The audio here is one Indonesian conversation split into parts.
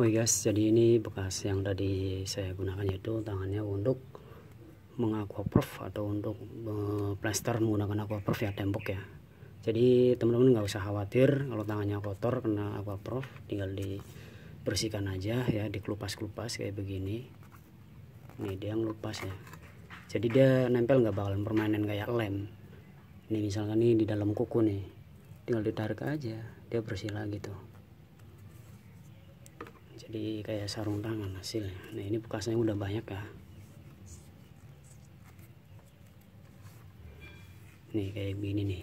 Oke guys, jadi ini bekas yang tadi saya gunakan yaitu tangannya untuk mengaquaproof atau untuk uh, plaster menggunakan aquaproof ya tembok ya. Jadi teman-teman nggak usah khawatir kalau tangannya kotor kena aquaproof, tinggal dibersihkan aja ya, dikelupas-kelupas kayak begini. Nih dia ngelupas ya. Jadi dia nempel nggak bakalan permanen kayak lem. Ini misalkan nih di dalam kuku nih, tinggal ditarik aja, dia bersih lagi tuh jadi kayak sarung tangan hasilnya. Nah ini bekasnya udah banyak ya. Nih kayak gini nih.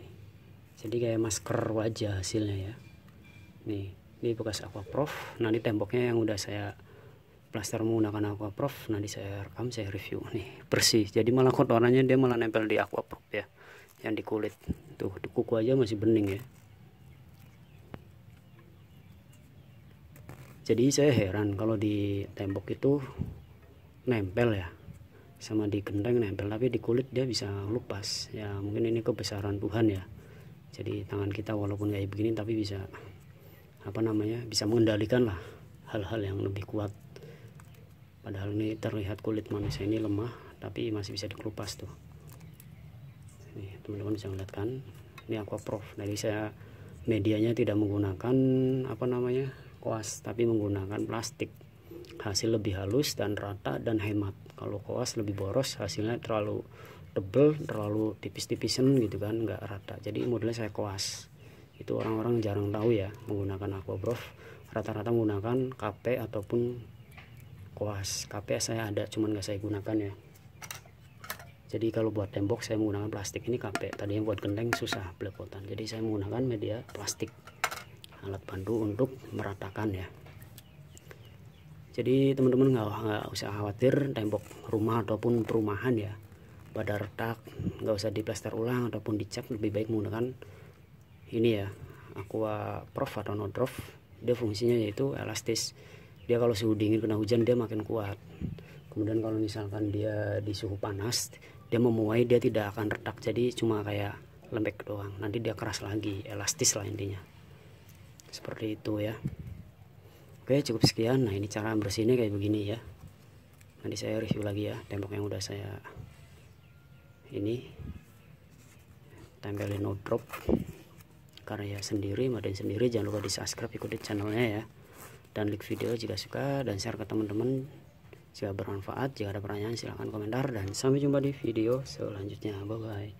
Jadi kayak masker wajah hasilnya ya. Nih ini bekas aquaprof. Nanti temboknya yang udah saya plaster menggunakan aquaprof. Nanti saya rekam saya review. Nih bersih. Jadi malah kotorannya dia malah nempel di aquaprof ya yang di kulit. Tuh di kuku aja masih bening ya jadi saya heran kalau di tembok itu nempel ya. Sama di genteng nempel tapi di kulit dia bisa lupas. Ya mungkin ini kebesaran Tuhan ya. Jadi tangan kita walaupun kayak begini tapi bisa apa namanya bisa mengendalikan lah hal-hal yang lebih kuat. Padahal ini terlihat kulit manusia ini lemah tapi masih bisa dikelupas tuh. Nih teman-teman bisa melihat kan ini aqua prof dari saya medianya tidak menggunakan apa namanya koas tapi menggunakan plastik. Hasil lebih halus dan rata dan hemat. Kalau koas lebih boros hasilnya terlalu tebel terlalu tipis-tipisan gitu kan nggak rata. Jadi modelnya saya koas. Itu orang-orang jarang tahu ya menggunakan aquabrof rata-rata menggunakan KP ataupun koas. KP saya ada cuman nggak saya gunakan ya. Jadi kalau buat tembok saya menggunakan plastik. Ini KP tadi yang buat genteng susah belepotan. Jadi saya menggunakan media plastik alat bantu untuk meratakan ya. Jadi teman-teman nggak usah khawatir tembok rumah ataupun perumahan ya. Pada retak nggak usah diplaster ulang ataupun dicat lebih baik menggunakan ini ya aqua prof atau no drop. Dia fungsinya yaitu elastis. Dia kalau suhu dingin kena hujan dia makin kuat. Kemudian kalau misalkan dia di suhu panas dia memuai dia tidak akan retak. Jadi cuma kayak lembek doang. Nanti dia keras lagi elastis lah intinya seperti itu ya. Oke cukup sekian. Nah ini cara bersihnya kayak begini ya. Nanti saya review lagi ya tembok yang udah saya ini tempelin no drop karya sendiri maden sendiri. Jangan lupa di subscribe ikuti channelnya ya. Dan like video jika suka dan share ke teman-teman. Jika bermanfaat jika ada pertanyaan silahkan komentar. Dan sampai jumpa di video selanjutnya. Bye bye